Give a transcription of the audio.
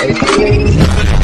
Hey.